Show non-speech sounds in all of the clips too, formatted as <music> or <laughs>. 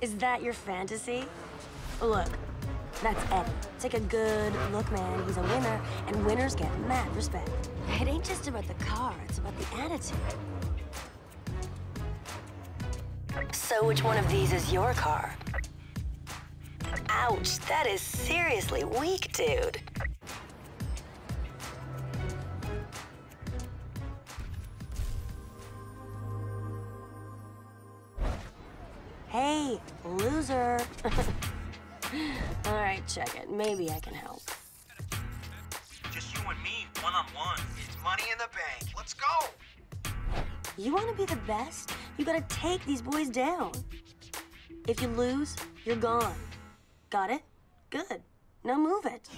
Is that your fantasy? Look, that's Eddie. Take a good look, man. He's a winner, and winners get mad respect. It ain't just about the car, it's about the attitude. So which one of these is your car? Ouch, that is seriously weak, dude. Hey, loser. <laughs> All right, check it. Maybe I can help. Just you and me, one on one. It's money in the bank. Let's go. You want to be the best? You gotta take these boys down. If you lose, you're gone. Got it? Good. Now move it.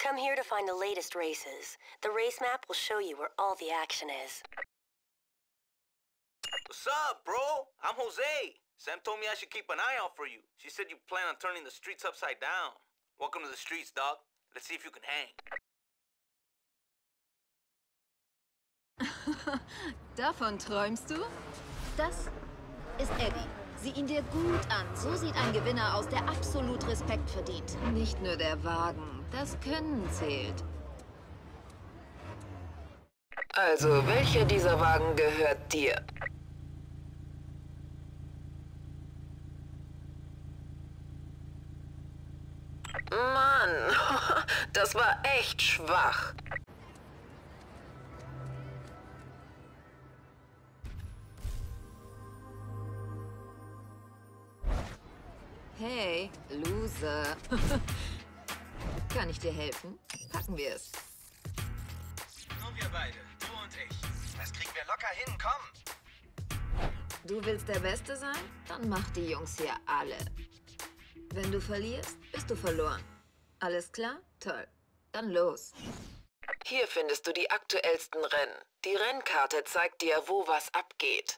Come here to find the latest races. The race map will show you where all the action is. What's up, bro? I'm Jose. Sam told me I should keep an eye out for you. She said you plan on turning the streets upside down. Welcome to the streets, dog. Let's see if you can hang. <laughs> Davon träumst du? Das ist Eddie. Sieh ihn dir gut an. So sieht ein Gewinner aus, der absolut Respekt verdient. Nicht nur der Wagen, das Können zählt. Also, welcher dieser Wagen gehört dir? Mann, <laughs> das war echt schwach. Hey, Loser. <laughs> Kann ich dir helfen? Packen wir es. Nur wir beide, du und ich. Das kriegen wir locker hin, komm. Du willst der Beste sein? Dann mach die Jungs hier alle. Wenn du verlierst, bist du verloren. Alles klar? Toll. Dann los. Hier findest du die aktuellsten Rennen. Die Rennkarte zeigt dir, wo was abgeht.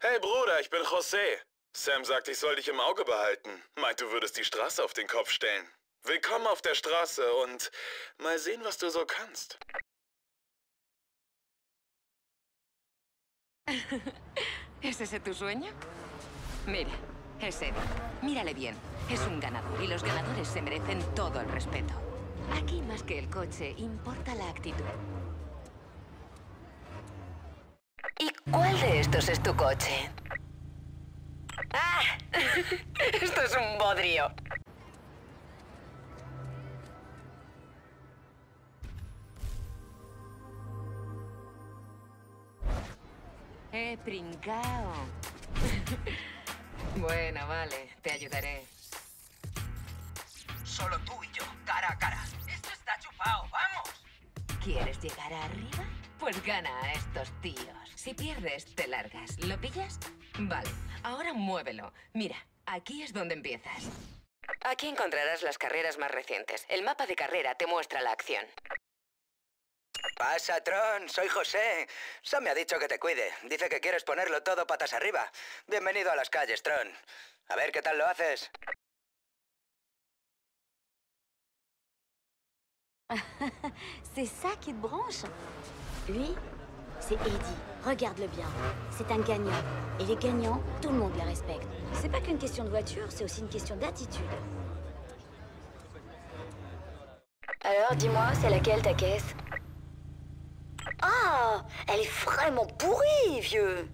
Hey Bruder, ich bin José. Sam sagt, ich soll dich im Auge behalten. Meint, du würdest die Straße auf den Kopf stellen. Willkommen auf der Straße und mal sehen, was du so kannst. <laughs> ¿Es ese tu sueño? Mira, es Eddie. Mírale bien. Es un ganador y los ganadores se merecen todo el respeto. Aquí más que el coche, importa la actitud. ¿Y cuál de estos es tu coche? ¡Ah! <laughs> Esto es un bodrio. Eh, pringao. <laughs> bueno, vale, te ayudaré. Solo tú y yo, cara a cara. Esto está chupado, vamos. ¿Quieres llegar arriba? Pues gana a estos tíos. Si pierdes, te largas. ¿Lo pillas? Vale, ahora muévelo. Mira, aquí es donde empiezas. Aquí encontrarás las carreras más recientes. El mapa de carrera te muestra la acción. Pasa, Tron, soy José. Sam me ha dicho que te cuide. Dice que quieres ponerlo todo patas arriba. Bienvenido a las calles, Tron. A ver qué tal lo haces. <laughs> c'est ça qui te branche Lui, c'est Eddie. Regarde-le bien. C'est un gagnant. Et les gagnants, tout le monde les respecte. C'est pas qu'une question de voiture, c'est aussi une question d'attitude. Alors, dis-moi, c'est laquelle ta caisse Elle est vraiment pourrie, vieux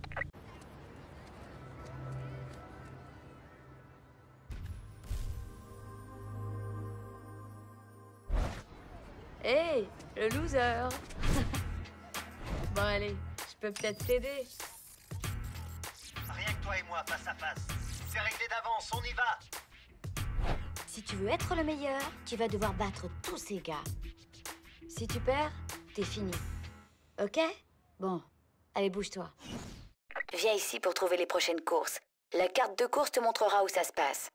Hey, le loser <laughs> Bon allez, je peux peut-être t'aider. Rien que toi et moi, face à face. C'est réglé d'avance, on y va. Si tu veux être le meilleur, tu vas devoir battre tous ces gars. Si tu perds, t'es fini. Ok? Bon, allez, bouge-toi. Viens ici pour trouver les prochaines courses. La carte de course te montrera où ça se passe.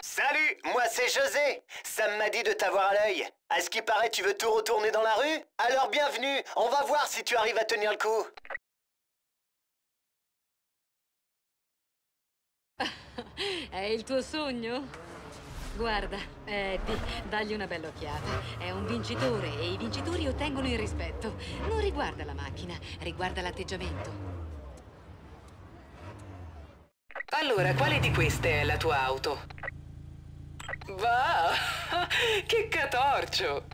Salut, moi c'est José. Sam m'a dit de t'avoir à l'œil. À ce qui paraît, tu veux tout retourner dans la rue? Alors bienvenue. On va voir si tu arrives à tenir le coup. È <laughs> il tuo sogno? Guarda, Eddie, dagli una bella occhiata. È un vincitore e i vincitori ottengono il rispetto. Non riguarda la macchina, riguarda l'atteggiamento. Allora, quale di queste è la tua auto? Va! <laughs> Che catorcio!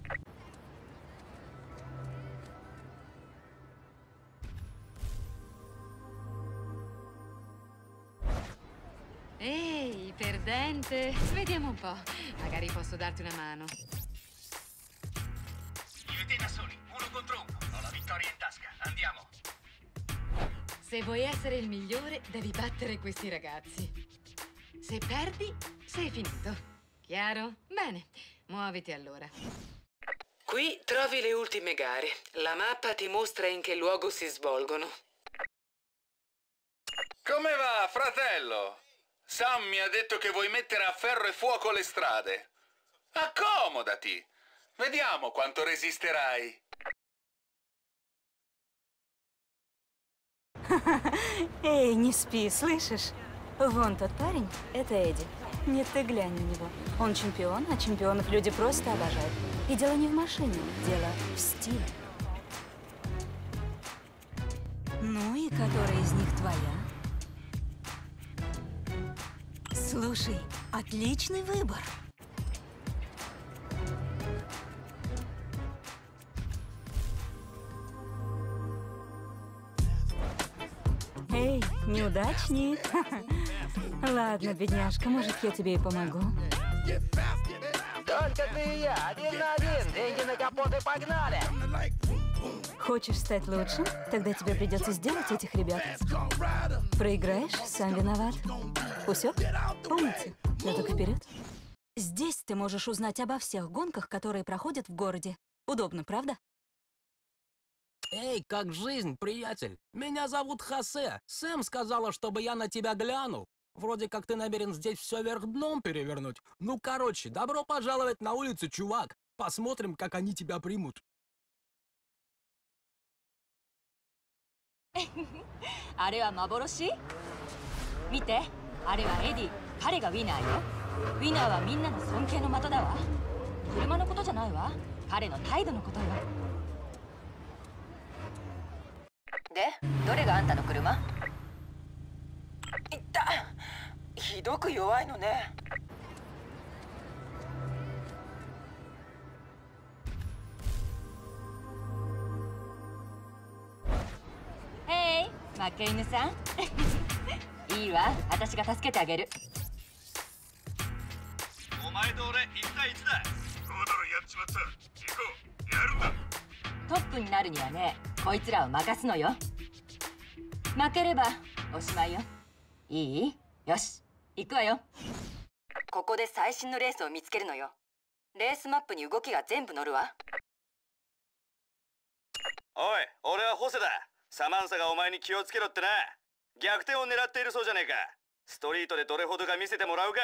Perdente. Vediamo un po'. Magari posso darti una mano. Io e te da soli, uno contro uno. Ho la vittoria in tasca. Andiamo. Se vuoi essere il migliore, devi battere questi ragazzi. Se perdi, sei finito. Chiaro? Bene, muoviti allora. Qui trovi le ultime gare. La mappa ti mostra in che luogo si svolgono. Come va, fratello? Sam mi ha detto che vuoi mettere a ferro e fuoco le strade. Accomodati. Vediamo quanto resisterai. <laughs> Эй, не спи, слышишь? Вон тот парень, это Эдди. Нет, ты глянь на него. Он чемпион, а чемпионов люди просто обожают. И дело не в машине, дело в стиле. Ну и которая из них твоя? Слушай, отличный выбор. Эй, неудачник. <laughs> Ладно, бедняжка, может, я тебе и помогу. Только ты и я, один на один. Деньги на капот и погнали. Хочешь стать лучше? Тогда тебе придется сделать этих ребят. Проиграешь, сам виноват. Усек? Помните? Ну так вперед. Здесь ты можешь узнать обо всех гонках, которые проходят в городе. Удобно, правда? Эй, как жизнь, приятель? Меня зовут Хосе. Сэм сказала, чтобы я на тебя глянул. Вроде как ты намерен здесь все вверх дном перевернуть. Ну, короче, добро пожаловать на улицу, чувак. Посмотрим, как они тебя примут. <laughs> あれは幻？見て。あれはエディ。彼がウィナーよ。ウィナーはみんなの尊敬の的だわ。車のことじゃないわ。彼の態度のことよ。で、どれがあんたの車？いっ。たひどく弱いのね。負け犬さん。<laughs> いいわ。私が助けてあげる。お前と俺1対1だ。そうだろやっちまった。行こう。やるんだ。トップになるにはねこいつらを任すのよ。負ければおしまいよ。いい？よし。行くわよ。ここで最新のレースを見つけるのよ。レースマップに動きが全部載るわ。おい俺はホセだサマンサがお前に気をつけろってな。逆転を狙っているそうじゃねえか。ストリートでどれほどか見せてもらうか